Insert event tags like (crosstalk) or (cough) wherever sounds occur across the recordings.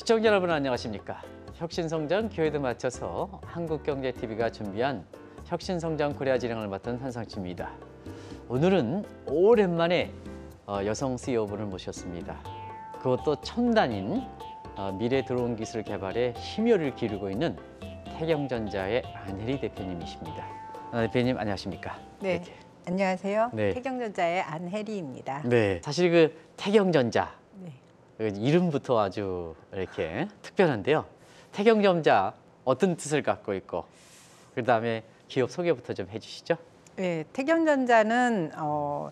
시청자 여러분 안녕하십니까? 혁신성장 기회에 맞춰서 한국경제TV가 준비한 혁신성장 코리아 진행을 맡은 한상치입니다. 오늘은 오랜만에 어, 여성 CEO분을 모셨습니다. 그것도 첨단인 어, 미래 드론 기술 개발에 힘혈을 기르고 있는 태경전자의 안혜리 대표님이십니다. 아, 대표님 안녕하십니까? 네. 이렇게. 안녕하세요. 네. 태경전자의 안혜리입니다. 네. 사실 그 태경전자 이름부터 아주 이렇게 특별한데요. 태경전자 어떤 뜻을 갖고 있고 그 다음에 기업 소개부터 좀 해주시죠. 네, 태경전자는 어,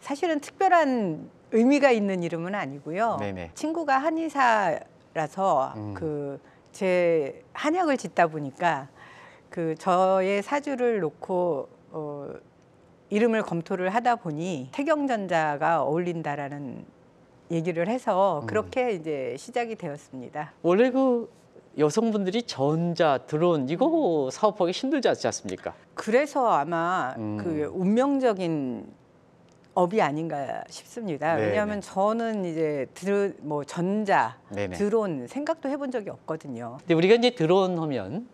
사실은 특별한 의미가 있는 이름은 아니고요. 네네. 친구가 한의사라서 음. 그제 한약을 짓다 보니까 그 저의 사주를 놓고 어, 이름을 검토를 하다 보니 태경전자가 어울린다라는 얘기를 해서 음. 그렇게 이제 시작이 되었습니다. 원래 그 여성분들이 전자 드론 이거 사업하기 힘들지 않지 않습니까? 그래서 아마 음. 그 운명적인 업이 아닌가 싶습니다. 네네. 왜냐하면 저는 이제 드, 뭐 전자, 네네. 드론 생각도 해본 적이 없거든요. 근데 우리가 이제 드론 하면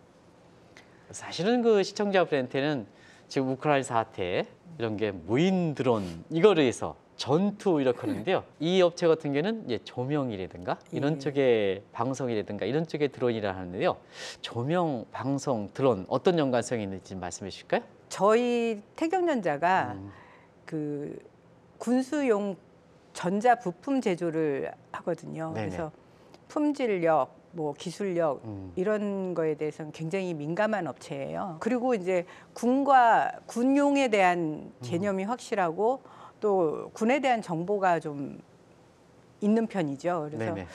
사실은 그 시청자분한테는 지금 우크라이나 사태 이런 게 무인 드론 이거를 해서 전투 이렇게 하는데요. 이 업체 같은 경우는 이제 조명이라든가 이런 예. 쪽의 방송이라든가 이런 쪽의 드론이라 하는데요. 조명, 방송, 드론 어떤 연관성이 있는지 말씀해 주실까요? 저희 태경전자가 음, 그 군수용 전자 부품 제조를 하거든요. 네네. 그래서 품질력, 뭐 기술력 음. 이런 거에 대해서는 굉장히 민감한 업체예요. 그리고 이제 군과 군용에 대한 개념이 확실하고 또 군에 대한 정보가 좀 있는 편이죠. 그래서 네네.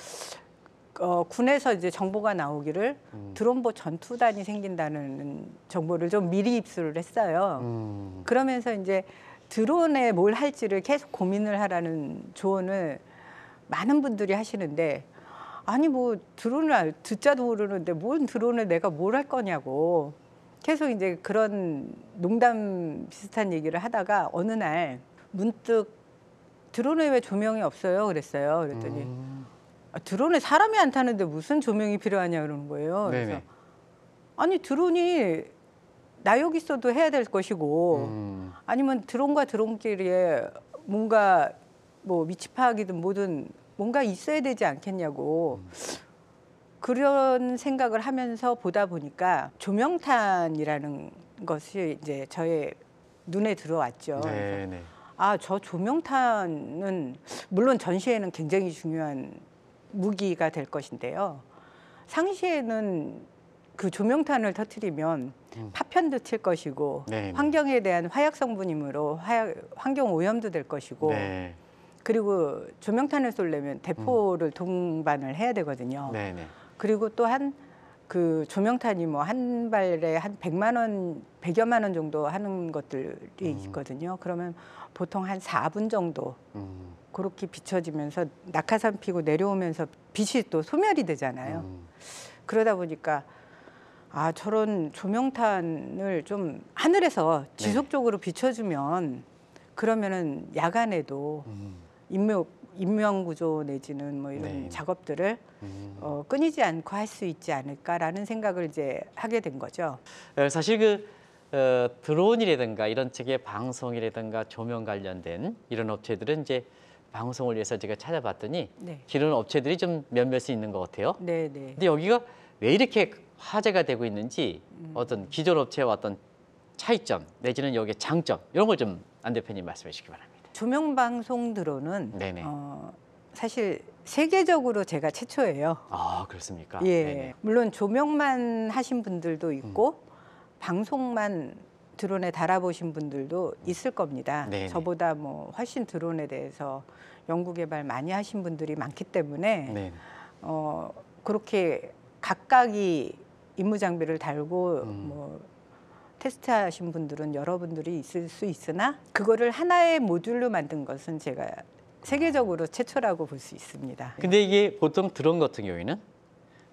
어, 군에서 이제 정보가 나오기를 음. 드론보 전투단이 생긴다는 정보를 좀 미리 입수를 했어요. 음. 그러면서 이제 드론에 뭘 할지를 계속 고민을 하라는 조언을 많은 분들이 하시는데 아니 뭐 드론을 알- 듣자도 모르는데 뭔 드론을 내가 뭘 할 거냐고 계속 이제 그런 농담 비슷한 얘기를 하다가 어느 날 문득 드론에 왜 조명이 없어요 그랬어요 그랬더니 음. 아, 드론에 사람이 안 타는데 무슨 조명이 필요하냐 그러는 거예요 그래서. 아니 드론이 나 여기 있어도 해야 될 것이고 음. 아니면 드론과 드론끼리에 뭔가 뭐 위치 파악이든 뭐든 뭔가 있어야 되지 않겠냐고 그런 생각을 하면서 보다 보니까 조명탄이라는 것이 이제 저의 눈에 들어왔죠. 그래서 네네. 아, 저 조명탄은 물론 전시에는 굉장히 중요한 무기가 될 것인데요. 상시에는 그 조명탄을 터트리면 음. 파편도 칠 것이고 네네. 환경에 대한 화약 성분이므로 화약, 환경 오염도 될 것이고 네. 그리고 조명탄을 쏠려면 대포를 동반을 해야 되거든요. 네네. 그리고 또한 그 조명탄이 뭐 한 발에 한 100만 원, 100여만 원 정도 하는 것들이 음. 있거든요. 그러면 보통 한 4분 정도 음. 그렇게 비춰지면서 낙하산 피고 내려오면서 빛이 또 소멸이 되잖아요. 음. 그러다 보니까 아 저런 조명탄을 좀 하늘에서 네. 지속적으로 비춰주면 그러면은 야간에도 음. 인명 인명 구조 내지는 뭐 이런 네. 작업들을 음. 어, 끊이지 않고 할 수 있지 않을까라는 생각을 이제 하게 된 거죠. 어, 사실 그 어, 드론이라든가 이런 쪽의 방송이라든가 조명 관련된 이런 업체들은 이제 방송을 위해서 제가 찾아봤더니 네, 기존 업체들이 좀 몇몇이 있는 것 같아요. 네, 네. 근데 여기가 왜 이렇게 화제가 되고 있는지 음. 어떤 기존 업체와 어떤 차이점 내지는 여기의 장점 이런 걸 좀 안 대표님 말씀해 주시기 바랍니다. 조명 방송 드론은 네네. 어, 사실 세계적으로 제가 최초예요. 아 그렇습니까? 예, 네네. 물론 조명만 하신 분들도 있고 음. 방송만 드론에 달아보신 분들도 있을 겁니다. 네네. 저보다 뭐 훨씬 드론에 대해서 연구 개발 많이 하신 분들이 많기 때문에 네. 어, 그렇게 각각이 임무 장비를 달고 음. 뭐 테스트 하신 분들은 여러분들이 있을 수 있으나 그거를 하나의 모듈로 만든 것은 제가 세계적으로 최초라고 볼 수 있습니다. 근데 이게 보통 드론 같은 경우에는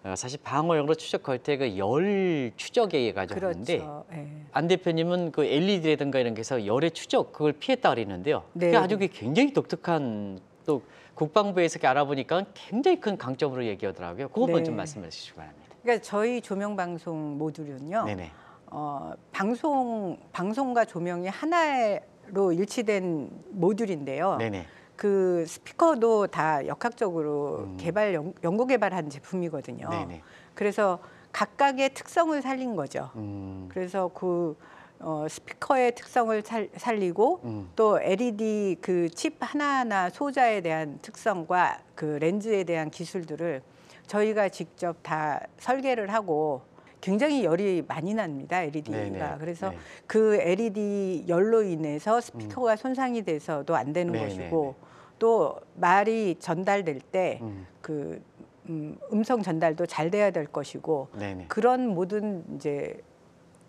어, 사실 방어용으로 추적할 때 그 열 추적에 가지고 하는데 그렇죠. 예. 안 대표님은 그 LED라든가 이런 게 해서 열의 추적 그걸 피했다 그랬는데요. 네, 그게 아주 네. 굉장히 독특한 또 국방부에서 알아보니까 굉장히 큰 강점으로 얘기하더라고요. 그거 네. 먼저 말씀해 주시기 바랍니다. 그러니까 저희 조명 방송 모듈은요. 네네. 어, 방송 방송과 조명이 하나로 일치된 모듈인데요. 네네. 그 스피커도 다 역학적으로 음. 개발 연, 연구 개발한 제품이거든요. 네네. 그래서 각각의 특성을 살린 거죠. 음. 그래서 그 어, 스피커의 특성을 살, 살리고 음. 또 LED 그 칩 하나하나 소자에 대한 특성과 그 렌즈에 대한 기술들을 저희가 직접 다 설계를 하고 굉장히 열이 많이 납니다 LED가 네네. 그래서 네. 그 LED 열로 인해서 스피커가 손상이 돼서도 안 되는 네네네. 것이고 또 말이 전달될 때 음. 그 음, 음성 전달도 잘 돼야 될 것이고 네네. 그런 모든 이제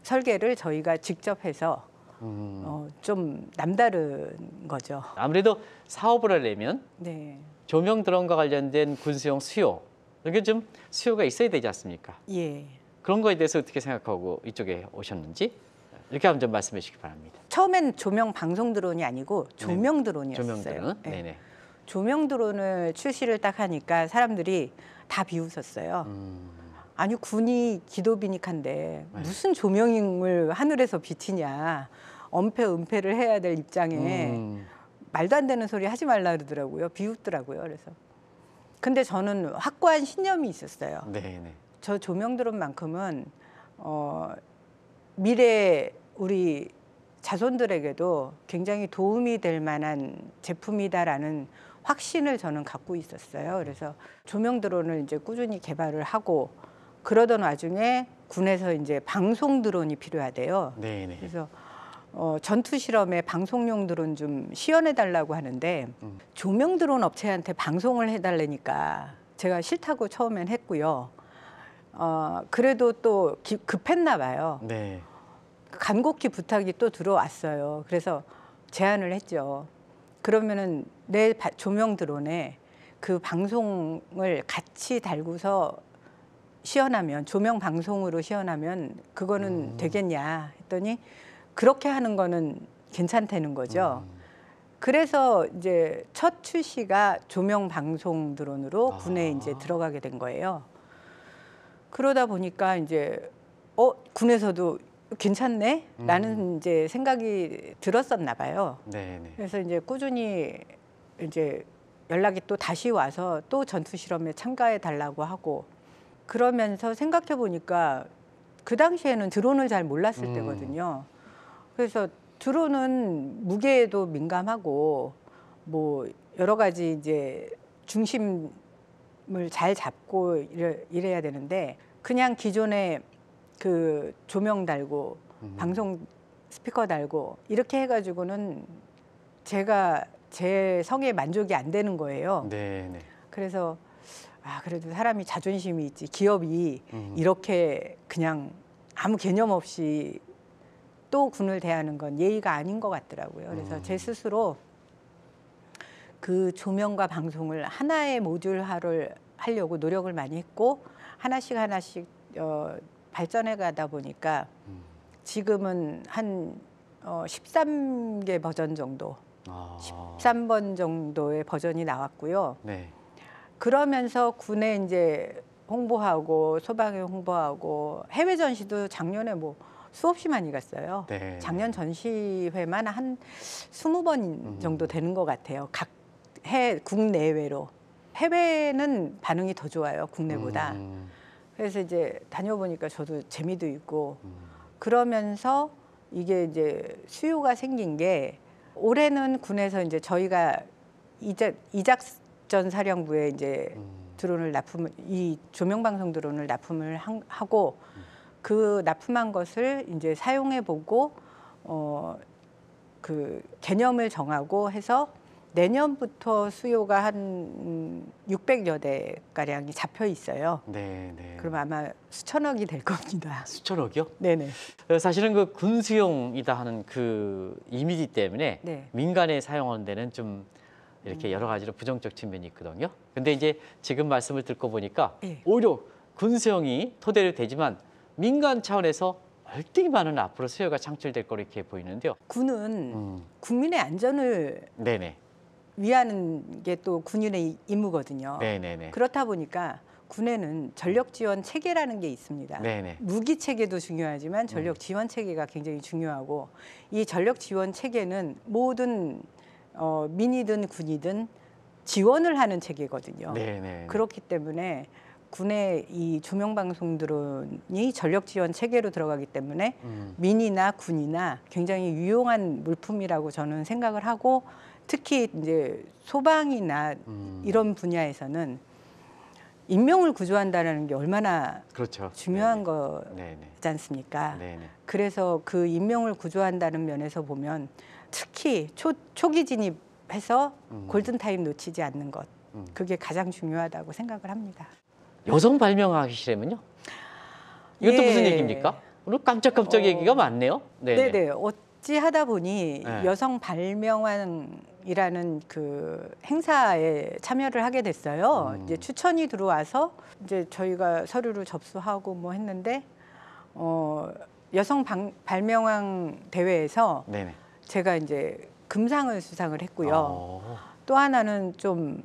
설계를 저희가 직접 해서 음. 어, 좀 남다른 거죠. 아무래도 사업을 하려면 네, 조명 드론과 관련된 군수용 수요 이게 좀 수요가 있어야 되지 않습니까? 예. 그런 거에 대해서 어떻게 생각하고 이쪽에 오셨는지 이렇게 한번 좀 말씀해 주시기 바랍니다. 처음엔 조명 방송 드론이 아니고 조명 드론이었어요. 네. 조명들은 네. 네네. 조명 드론을 출시를 딱 하니까 사람들이 다 비웃었어요. 음. 아니 군이 기도비닉한데 네. 무슨 조명을 하늘에서 비치냐. 엄폐 은폐를 해야 될 입장에 음. 말도 안 되는 소리 하지 말라 그러더라고요. 비웃더라고요. 그래서 근데 저는 확고한 신념이 있었어요. 네네. 저 조명 드론만큼은 어, 미래 우리 자손들에게도 굉장히 도움이 될 만한 제품이다라는 확신을 저는 갖고 있었어요. 그래서 조명 드론을 이제 꾸준히 개발을 하고 그러던 와중에 군에서 이제 방송 드론이 필요하대요. 네네. 그래서 어, 전투 실험에 방송용 드론 좀 시연해 달라고 하는데 음. 조명 드론 업체한테 방송을 해달라니까 제가 싫다고 처음엔 했고요. 어, 그래도 또 기- 급했나 봐요. 네. 간곡히 부탁이 또 들어왔어요. 그래서 제안을 했죠. 그러면은 내 바- 조명 드론에 그 방송을 같이 달고서 시연하면 조명 방송으로 시연하면 그거는 음. 되겠냐 했더니 그렇게 하는 거는 괜찮다는 거죠. 음. 그래서 이제 첫 출시가 조명 방송 드론으로 아. 군에 이제 들어가게 된 거예요. 그러다 보니까 이제 어 군에서도 괜찮네 라는 음. 이제 생각이 들었었나 봐요. 네네. 그래서 이제 꾸준히 이제 연락이 또 다시 와서 또 전투 실험에 참가해 달라고 하고 그러면서 생각해 보니까 그 당시에는 드론을 잘 몰랐을 음. 때거든요. 그래서 드론은 무게에도 민감하고 뭐 여러 가지 이제 중심 을 잘 잡고 이래, 이래야 되는데 그냥 기존에 그 조명 달고 음. 방송 스피커 달고 이렇게 해가지고는 제가 제 성에 만족이 안 되는 거예요. 네 네. 그래서 아 그래도 사람이 자존심이 있지 기업이 음. 이렇게 그냥 아무 개념 없이 또 군을 대하는 건 예의가 아닌 것 같더라고요. 그래서 음. 제 스스로 그 조명과 방송을 하나의 모듈화를 하려고 노력을 많이 했고 하나씩 하나씩 어, 발전해 가다 보니까 음. 지금은 한 어, 13개 버전 정도, 아. 13번 정도의 버전이 나왔고요. 네. 그러면서 군에 이제 홍보하고 소방에 홍보하고 해외 전시도 작년에 뭐 수없이 많이 갔어요. 네. 작년 전시회만 한 20번 음. 정도 되는 것 같아요. 각 해 국내외로. 해외는 반응이 더 좋아요. 국내보다. 음. 그래서 이제 다녀보니까 저도 재미도 있고 음. 그러면서 이게 이제 수요가 생긴 게 올해는 군에서 이제 저희가 이작 이작전 사령부에 이제 음. 드론을 납품 이 조명 방송 드론을 납품을 한- 하고 그 납품한 것을 이제 사용해 보고 어 그 개념을 정하고 해서 내년부터 수요가 한 600여 대 가량이 잡혀 있어요. 네 네. 그럼 아마 수천억이 될 겁니다. (laughs) 수천억이요? 네네. 어, 사실은 그 군수용이다 하는 그 이미지 때문에 네. 민간에 사용하는 데는 좀 이렇게 여러 가지로 부정적 측면이 있거든요. 근데 이제 지금 말씀을 듣고 보니까 예. 오히려 군수용이 토대로 되지만 민간 차원에서 얼등히 많은 앞으로 수요가 창출될 거로 이렇게 보이는데요. 군은 음, 국민의 안전을 네네. 위하는 게 또 군인의 임무거든요. 네네네. 그렇다 보니까 군에는 전력 지원 체계라는 게 있습니다. 네네. 무기 체계도 중요하지만 전력 지원 체계가 굉장히 중요하고 이 전력 지원 체계는 모든 어, 민이든 군이든 지원을 하는 체계거든요. 네네. 그렇기 때문에 군의 이 조명 방송 드론이 전력 지원 체계로 들어가기 때문에 음. 민이나 군이나 굉장히 유용한 물품이라고 저는 생각을 하고 특히 이제 소방이나 음. 이런 분야에서는 인명을 구조한다는 게 얼마나 그렇죠. 중요한 거지 네네. 않습니까? 네네. 그래서 그 인명을 구조한다는 면에서 보면 특히 초, 초기 진입해서 음. 골든 타임 놓치지 않는 것 음. 그게 가장 중요하다고 생각을 합니다. 여성 발명하시려면요? 이것도 예. 무슨 얘기입니까? 오늘 깜짝깜짝 어. 얘기가 많네요. 네네. 네네. 어찌 하다 보니 네. 여성 발명왕 이라는 그 행사에 참여를 하게 됐어요. 음. 이제 추천이 들어와서 이제 저희가 서류를 접수하고 뭐 했는데 어 여성 방, 발명왕 대회에서 네네. 제가 이제 금상을 수상을 했고요. 어. 또 하나는 좀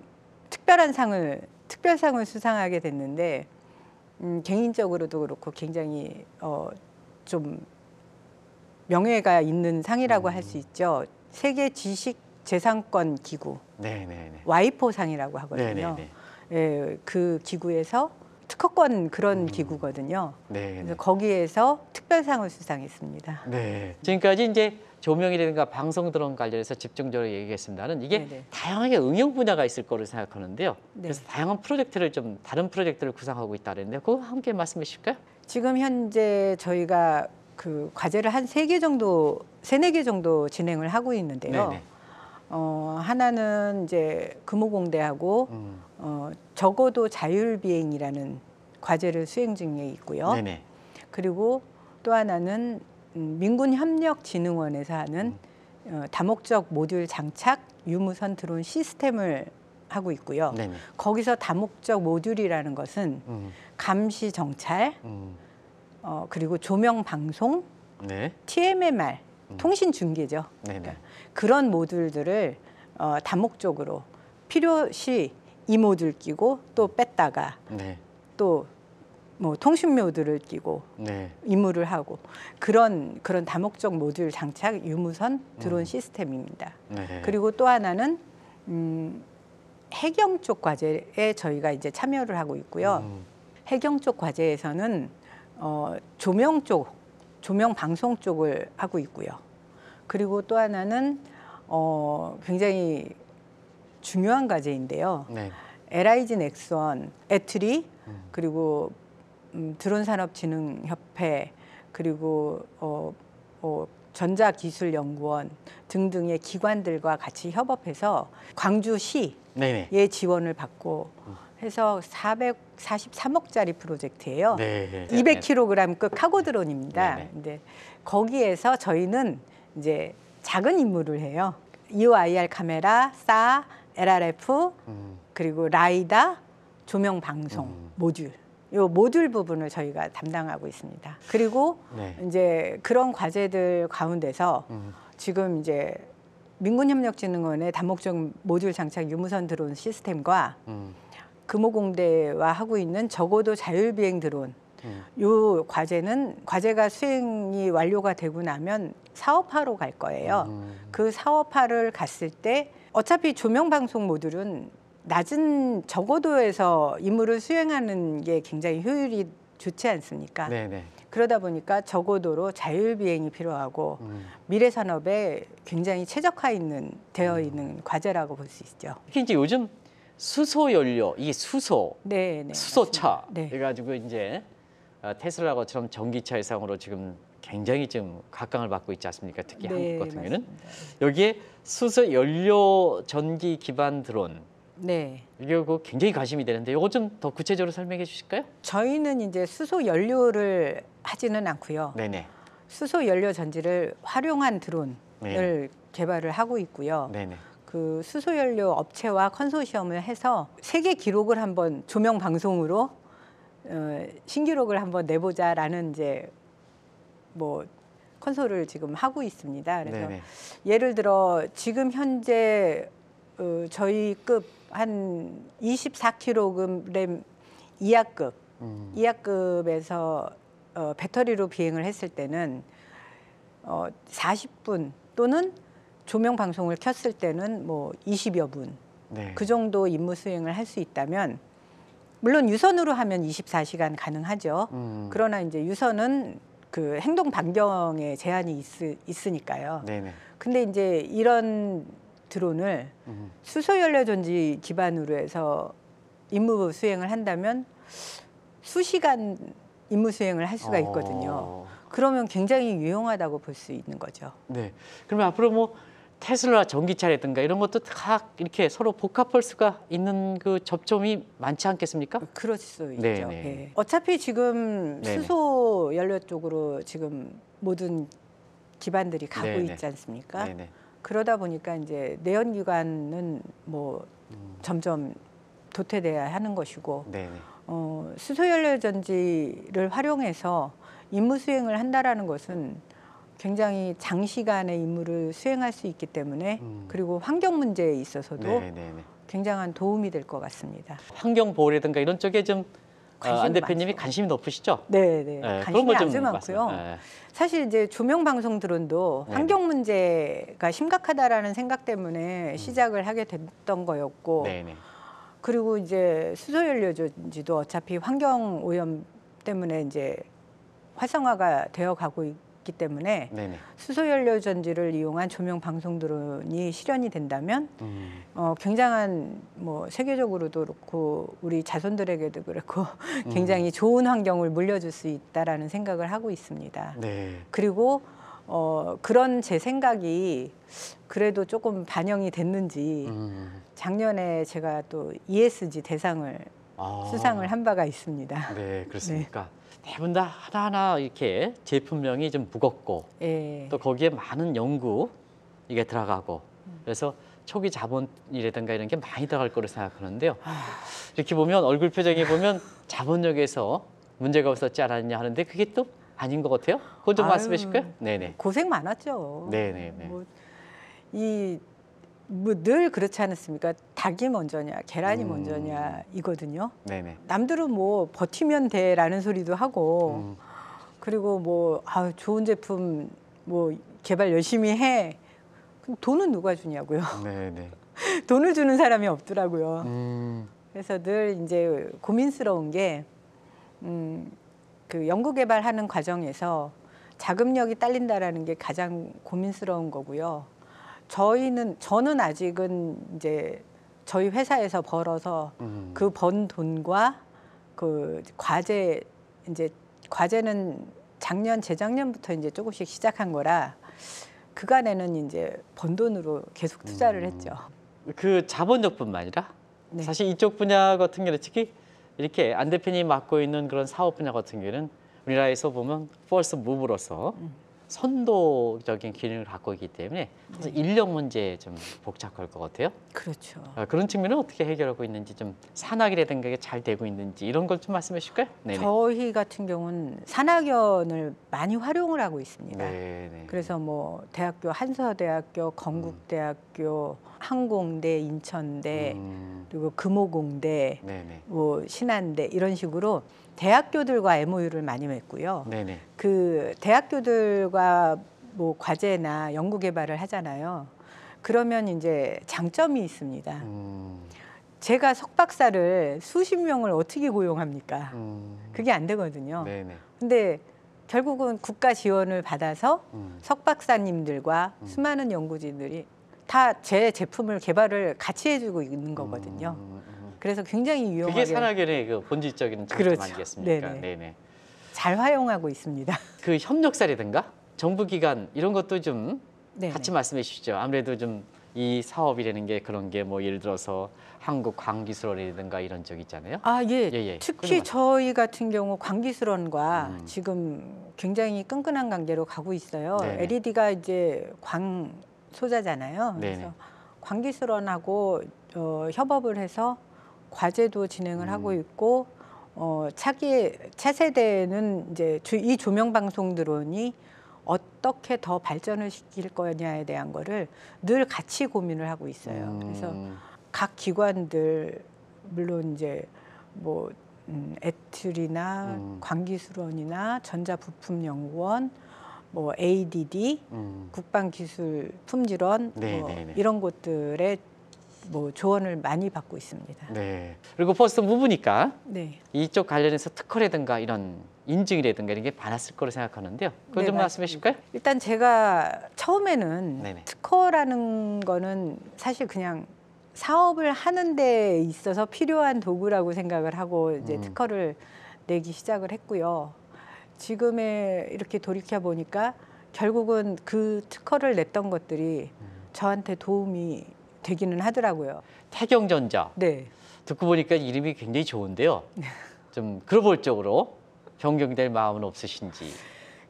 특별한 상을 특별상을 수상하게 됐는데 음, 개인적으로도 그렇고 굉장히 어, 좀 명예가 있는 상이라고 할수 있죠. 세계 지식 재산권 기구 네네네. 와이포상이라고 하거든요. 네네네. 예, 그 기구에서 특허권 그런 음. 기구거든요. 네네. 그래서 거기에서 특별상을 수상했습니다. 네. 지금까지 이제 조명이라든가 방송 드론 관련해서 집중적으로 얘기했습니다는 이게 네네. 다양하게 응용 분야가 있을 거로 생각하는데요. 네. 그래서 다양한 프로젝트를 좀 다른 프로젝트를 구상하고 있다는데 그거 함께 말씀해 주실까요? 지금 현재 저희가 그 과제를 한 세 개 정도, 세네 개 정도 진행을 하고 있는데요. 네네. 어, 하나는 이제 금호공대하고 음. 어, 적어도 자율비행이라는 과제를 수행 중에 있고요. 네네. 그리고 또 하나는 음, 민군협력진흥원에서 하는 어, 다목적 모듈 장착 유무선 드론 시스템을 하고 있고요. 네네. 거기서 다목적 모듈이라는 것은 음. 감시 정찰, 음. 어, 그리고 조명 방송, 네. TMMR, 음. 통신 중계죠. 네네. 그 런 모듈들을 어, 다목적으로 필요시 이 모듈 끼고 또 뺐다가 네. 또뭐 통신 모듈을 끼고 네. 임무를 하고 그런 그런 다목적 모듈 장착 유무선 드론 음. 시스템입니다. 네. 그리고 또 하나는 음, 해경 쪽 과제에 저희가 이제 참여를 하고 있고요. 음. 해경 쪽 과제에서는 어, 조명 쪽, 조명 방송 쪽을 하고 있고요. 그리고 또 하나는 어, 굉장히 중요한 과제인데요. 네. LIG 넥스원, ETRI, 음. 그리고 음, 드론산업진흥협회, 그리고 어, 어, 전자기술연구원 등등의 기관들과 같이 협업해서 광주시 네네. 예 지원을 받고 해서 443억짜리 프로젝트예요. 네. 200kg급 카고 드론입니다. 근데 거기에서 저희는 이제 작은 임무를 해요. EOIR 카메라, SA, LRF 음. 그리고 라이다, 조명 방송 음. 모듈. 요 모듈 부분을 저희가 담당하고 있습니다. 그리고 네. 이제 그런 과제들 가운데서 음. 지금 이제 민군협력진흥원의 다목적 모듈 장착 유무선 드론 시스템과 음. 금호공대와 하고 있는 적어도 자율비행 드론 음. 요 과제는 과제가 수행이 완료가 되고 나면 사업화로 갈 거예요. 음. 그 사업화를 갔을 때 어차피 조명 방송 모듈은 낮은 저고도에서 임무를 수행하는 게 굉장히 효율이 좋지 않습니까? 네네. 그러다 보니까 저고도로 자율 비행이 필요하고 음. 미래 산업에 굉장히 최적화 있는 되어 있는 과제라고 볼 수 있죠. 특히 이제 요즘 수소 연료, 이 수소, 네, 네. 수소차. 네. 해가지고 이제 어, 테슬라 것처럼 전기차 해상으로 지금 굉장히 지금 각광을 받고 있지 않습니까? 특히 네, 한국 같은 경우는. 여기에 수소 연료 전기 기반 드론 네. 그 굉장히 관심이 되는데 이거 좀 더 구체적으로 설명해 주실까요? 저희는 이제 수소 연료를 하지는 않고요. 네네. 수소 연료 전지를 활용한 드론을 네. 개발을 하고 있고요. 네네. 그 수소 연료 업체와 컨소시엄을 해서 세계 기록을 한번 조명 방송으로 어, 신기록을 한번 내보자라는 이제 뭐 컨소를 지금 하고 있습니다. 그래서 네네. 예를 들어 지금 현재 어, 저희 급한 24kg 이하급 음. 이하급에서 어, 배터리로 비행을 했을 때는 어, 40분 또는 조명 방송을 켰을 때는 뭐 20여 분. 네. 그 정도 임무 수행을 할 수 있다면 물론 유선으로 하면 24시간 가능하죠. 음. 그러나 이제 유선은 그 행동 반경에 제한이 있, 으니까요 네네. 근데 이제 이런 드론을 음. 수소 연료 전지 기반으로 해서 임무 수행을 한다면 수시간 임무 수행을 할 수가 있거든요. 어. 그러면 굉장히 유용하다고 볼 수 있는 거죠. 네. 그러면 앞으로 뭐 테슬라 전기차라든가 이런 것도 각 이렇게 서로 복합할 수가 있는 그 접점이 많지 않겠습니까? 그럴 수 있죠. 예. 어차피 지금 네네. 수소 연료 쪽으로 지금 모든 기반들이 가고 네네. 있지 않습니까? 네네. 그러다 보니까 이제 내연기관은 뭐 음. 점점 도태돼야 하는 것이고. 어, 수소 연료 전지를 활용해서 임무 수행을 한다라는 것은 굉장히 장시간의 임무를 수행할 수 있기 때문에 음. 그리고 환경 문제에 있어서도 네네네. 굉장한 도움이 될 것 같습니다. 환경 보호라든가 이런 쪽에 좀 어, 관심이 안 대표님이 많죠. 관심이 높으시죠? 네, 네. 네, 관심이 아주 많고요. 네. 사실 이제 조명 방송 드론도. 환경 문제가 심각하다라는 생각 때문에 시작을 하게 됐던 거였고 음. 네네. 그리고 이제 수소연료 전지도 어차피 환경 오염 때문에 이제 활성화가 되어 가고 있 기 때문에 네네. 수소연료 전지를 이용한 조명 방송 드론이 실현이 된다면 음. 어, 굉장한 뭐 세계적으로도 그렇고 우리 자손들에게도 그렇고 (laughs) 굉장히 좋은 환경을 물려줄 수 있다라는 생각을 하고 있습니다. 네. 그리고 어, 그런 제 생각이 그래도 조금 반영이 됐는지 음. 작년에 제가 또 ESG 대상을 아. 수상을 한 바가 있습니다. 네, 그렇습니까? (laughs) 대부분 다 하나하나 이렇게 제품명이 좀 무겁고 예. 또 거기에 많은 연구 이게 들어가고 그래서 초기 자본이라든가 이런 게 많이 들어갈 거로 생각하는데요. 이렇게 보면 얼굴 표정이 보면 자본력에서 문제가 없었지 않았냐 하는데 그게 또 아닌 것 같아요. 그건 좀 아유. 말씀해 주실까요? 네네. 고생 많았죠. 네네네. 뭐, 이 뭐 늘 그렇지 않았습니까? 닭이 먼저냐, 계란이 음. 먼저냐 이거든요. 네네. 남들은 뭐 버티면 돼라는 소리도 하고 음, 그리고 뭐 아, 좋은 제품 뭐 개발 열심히 해. 그럼 돈은 누가 주냐고요. (laughs) 네네. 돈을 주는 사람이 없더라고요. 음, 그래서 늘 이제 고민스러운 게, 음, 그 연구 개발하는 과정에서 자금력이 딸린다라는 게 가장 고민스러운 거고요. 저희는, 저는 아직은 이제 저희 회사에서 벌어서 음. 그번 돈과 그 과제, 이제 과제는 작년, 재작년부터 이제 조금씩 시작한 거라 그간에는 이제 번 돈으로 계속 투자를 음. 했죠. 그 자본력뿐만 아니라 네. 사실 이쪽 분야 같은 경우는 특히 이렇게 안 대표님이 맡고 있는 그런 사업 분야 같은 경우는 우리나라에서 보면 first mover로서 음. 선도적인 기능을 갖고 있기 때문에 사실 네. 인력 문제에 좀 복잡할 것 같아요. 그렇죠. 아, 그런 측면은 어떻게 해결하고 있는지 좀 산학이라든가 이게 잘 되고 있는지 이런 걸 좀 말씀해 주실까요? 네네. 저희 같은 경우는 산학연을 많이 활용을 하고 있습니다. 네네. 그래서 뭐 대학교 한서대학교, 건국대학교, 항공대, 인천대, 음, 그리고 금오공대, 네네. 뭐 신한대 이런 식으로 대학교들과 MOU를 많이 맺고요. 네네. 그 대학교들과 뭐 과제나 연구 개발을 하잖아요. 그러면 이제 장점이 있습니다. 음, 제가 석박사를 수십 명을 어떻게 고용합니까? 음, 그게 안 되거든요. 네네. 근데 결국은 국가 지원을 받아서 음, 석박사님들과 수많은 연구진들이 다 제 제품을 개발을 같이 해주고 있는 거거든요. 음, 음. 그래서 굉장히 유용하게 그게 산학연의 그 본질적인 장점 그렇죠. 아니겠습니까? 네네. 네네. 잘 활용하고 있습니다. (laughs) 그 협력사라든가 정부기관 이런 것도 좀 네. 같이 말씀해 주시죠. 아무래도 좀 이 사업이라는 게 그런 게 뭐 예를 들어서 한국 광기술원이라든가 이런 쪽 있잖아요. 아, 예. 예, 예. 특히 저희 같은 경우 광기술원과 음. 지금 굉장히 끈끈한 관계로 가고 있어요. 네네. LED가 이제 광 소자잖아요. 네네. 그래서 광기술원하고 어, 협업을 해서 과제도 진행을 음. 하고 있고 어, 차기 차세대는 이제 주- 이 조명 방송 드론이 어떻게 더 발전을 시킬 거냐에 대한 거를 늘 같이 고민을 하고 있어요. 그래서 음, 각 기관들 물론 이제 뭐 음, 애틀이나 음. 광기술원이나 전자부품연구원, 뭐 ADD, 음. 국방기술품질원 네, 뭐 네, 네. 이런 곳들의 뭐 조언을 많이 받고 있습니다. 네. 그리고 포스트 무브니까 네. 이쪽 관련해서 특허라든가 이런 인증이라든가 이런 게 많았을 거로 생각하는데요. 그거 네, 좀. 말씀해 주실까요? 일단 제가 처음에는 네네. 특허라는 거는 사실 그냥 사업을 하는 데 있어서 필요한 도구라고 생각을 하고 이제 음. 특허를 내기 시작을 했고요. 지금에 이렇게 돌이켜 보니까 결국은 그 특허를 냈던 것들이 음. 저한테 도움이 되기는 하더라고요. 태경전자 네. 듣고 보니까 이름이 굉장히 좋은데요. (laughs) 좀 글로벌적으로 변경될 마음은 없으신지.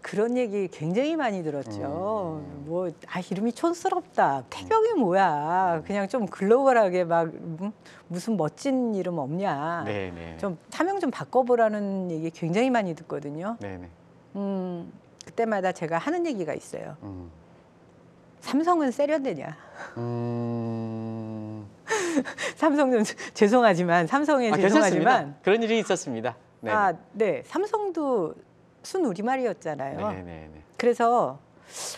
그런 얘기 굉장히 많이 들었죠. 음. 뭐, 아, 이름이 촌스럽다. 태경이 뭐야. 그냥 좀 글로벌하게 막 음, 무슨 멋진 이름 없냐. 네네. 좀 타명 좀 바꿔보라는 얘기 굉장히 많이 듣거든요. 네네. 음, 그때마다 제가 하는 얘기가 있어요. 음. 삼성은 세련되냐. 음. (laughs) 삼성은 (laughs) 죄송하지만, 삼성에 아, 죄송하지만. 괜찮습니다. 그런 일이 있었습니다. 네. 아, 네. 삼성도 순 우리말이었잖아요. 네네네. 그래서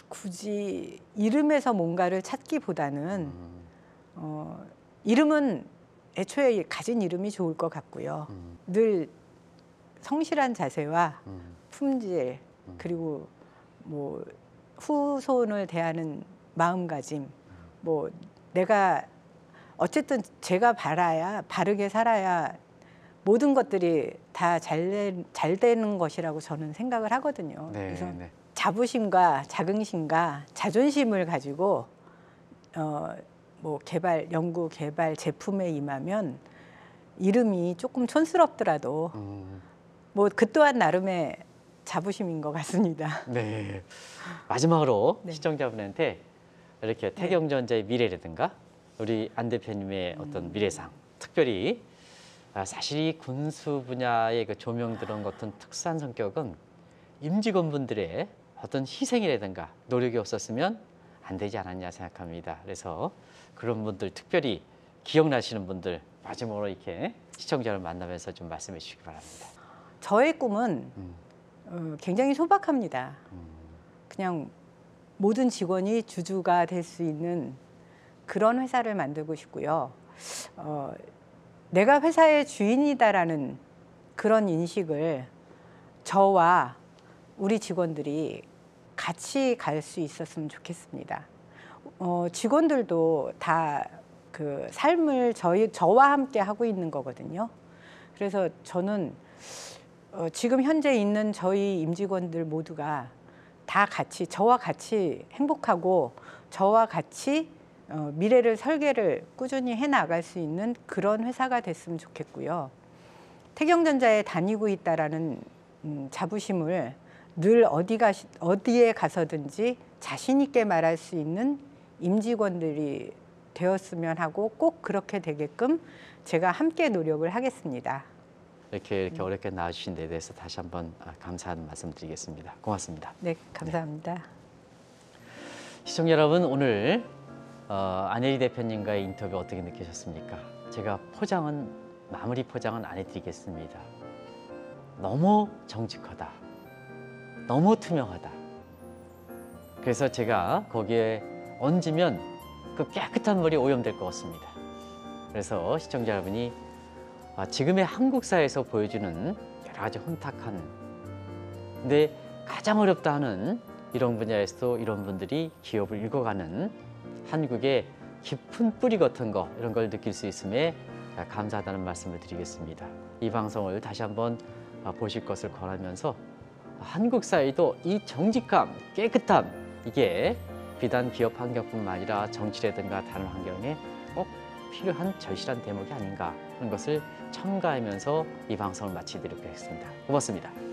굳이 이름에서 뭔가를 찾기보다는 음. 어, 이름은 애초에 가진 이름이 좋을 것 같고요. 음. 늘 성실한 자세와 음. 품질 음. 그리고 뭐 후손을 대하는 마음가짐 뭐 내가 어쨌든 제가 바라야 바르게 살아야 모든 것들이 다 잘 잘 되는 것이라고 저는 생각을 하거든요. 네. 그래서 네. 자부심과 자긍심과 자존심을 가지고 어 뭐 개발 연구 개발 제품에 임하면 이름이 조금 촌스럽더라도 음. 뭐그 또한 나름의 자부심인 것 같습니다. (laughs) 네. 마지막으로 네. 시청자분한테 이렇게 태경전자의 미래라든가 우리 안 대표님의 음. 어떤 미래상 특별히 아, 사실 이 군수 분야의 그 조명 들은 같은 특수한 성격은 임직원분들의 어떤 희생이라든가 노력이 없었으면 안 되지 않았냐 생각합니다. 그래서 그런 분들 특별히 기억나시는 분들 마지막으로 이렇게 시청자를 만나면서 좀 말씀해 주시기 바랍니다. 저의 꿈은 음, 어, 굉장히 소박합니다. 음, 그냥 모든 직원이 주주가 될 수 있는 그런 회사를 만들고 싶고요. 어, 내가 회사의 주인이다라는 그런 인식을 저와 우리 직원들이 같이 갈 수 있었으면 좋겠습니다. 어, 직원들도 다 그 삶을 저희 저와 함께 하고 있는 거거든요. 그래서 저는 어, 지금 현재 있는 저희 임직원들 모두가 다 같이 저와 같이 행복하고 저와 같이 어, 미래를 설계를 꾸준히 해 나갈 수 있는 그런 회사가 됐으면 좋겠고요. 태경전자에 다니고 있다라는 음, 자부심을 늘 어디 가 어디에 가서든지 자신 있게 말할 수 있는 임직원들이 되었으면 하고 꼭 그렇게 되게끔 제가 함께 노력을 하겠습니다. 이렇게 이렇게 어렵게 나와주신 데 대해서 다시 한번 아, 감사하는 말씀드리겠습니다. 고맙습니다. 네, 감사합니다. 시청자 여러분 오늘 어, 안혜리 대표님과의 인터뷰 어떻게 느끼셨습니까? 제가 포장은 마무리 포장은 안 해드리겠습니다. 너무 정직하다, 너무 투명하다. 그래서 제가 거기에 얹으면 그 깨끗한 물이 오염될 것 같습니다. 그래서 시청자 여러분이 아, 지금의 한국 사회에서 보여주는 여러 가지 혼탁한 근데 가장 어렵다 하는 이런 분야에서도 이런 분들이 기업을 읽어가는 한국의 깊은 뿌리 같은 거 이런 걸 느낄 수 있음에 감사하다는 말씀을 드리겠습니다. 이 방송을 다시 한번 아, 보실 것을 권하면서 한국 사회도 이 정직함, 깨끗함 이게 비단 기업 환경뿐만 아니라 정치라든가 다른 환경에 꼭 필요한 절실한 대목이 아닌가 하는 것을 첨가하면서 이 방송을 마치도록 하겠습니다. 고맙습니다.